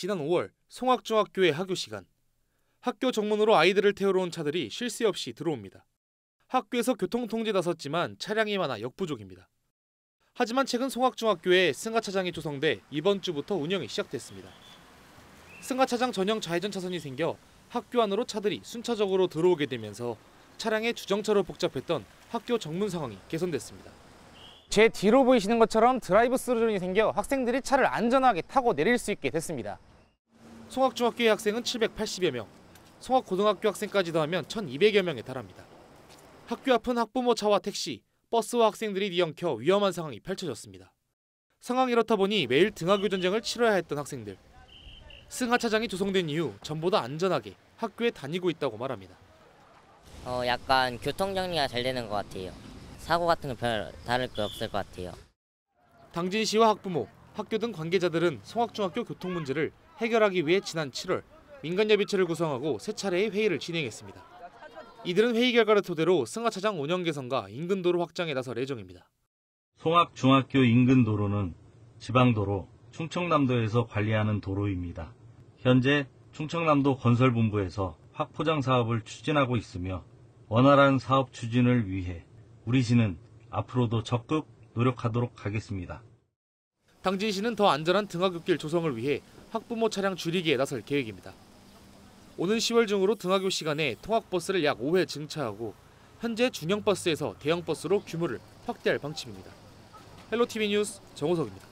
지난 5월 송악중학교의 하교 시간. 학교 정문으로 아이들을 태우러 온 차들이 쉴 새 없이 들어옵니다. 학교에서 교통 통제 나섰지만 차량이 많아 역부족입니다. 하지만 최근 송악중학교에 승하차장이 조성돼 이번 주부터 운영이 시작됐습니다. 승하차장 전용 좌회전 차선이 생겨 학교 안으로 차들이 순차적으로 들어오게 되면서 차량의 주정차로 복잡했던 학교 정문 상황이 개선됐습니다. 제 뒤로 보이시는 것처럼 드라이브 스루존이 생겨 학생들이 차를 안전하게 타고 내릴 수 있게 됐습니다. 송악중학교의 학생은 780여 명, 송악고등학교 학생까지 더하면 1200여 명에 달합니다. 학교 앞은 학부모 차와 택시, 버스와 학생들이 뒤엉켜 위험한 상황이 펼쳐졌습니다. 상황이 이렇다 보니 매일 등하교 전쟁을 치러야 했던 학생들. 승하차장이 조성된 이후 전보다 안전하게 학교에 다니고 있다고 말합니다. 어, 약간 교통 정리가 잘 되는 것 같아요. 사고 같은 거별 다를 거 없을 것 같아요. 당진 씨와 학부모, 학교 등 관계자들은 송악중학교 교통 문제를 해결하기 위해 지난 7월 민간협의체를 구성하고 세 차례의 회의를 진행했습니다. 이들은 회의 결과를 토대로 승하차장 운영 개선과 인근 도로 확장에 나설 예정입니다. 송악중학교 인근 도로는 지방도로 충청남도에서 관리하는 도로입니다. 현재 충청남도 건설본부에서 확포장 사업을 추진하고 있으며 원활한 사업 추진을 위해 우리 시는 앞으로도 적극 노력하도록 하겠습니다. 당진시는 더 안전한 등하굣길 조성을 위해 학부모 차량 줄이기에 나설 계획입니다. 오는 10월 중으로 등하교 시간에 통학버스를 약 5회 증차하고 현재 중형버스에서 대형버스로 규모를 확대할 방침입니다. 헬로티비 뉴스 정호석입니다.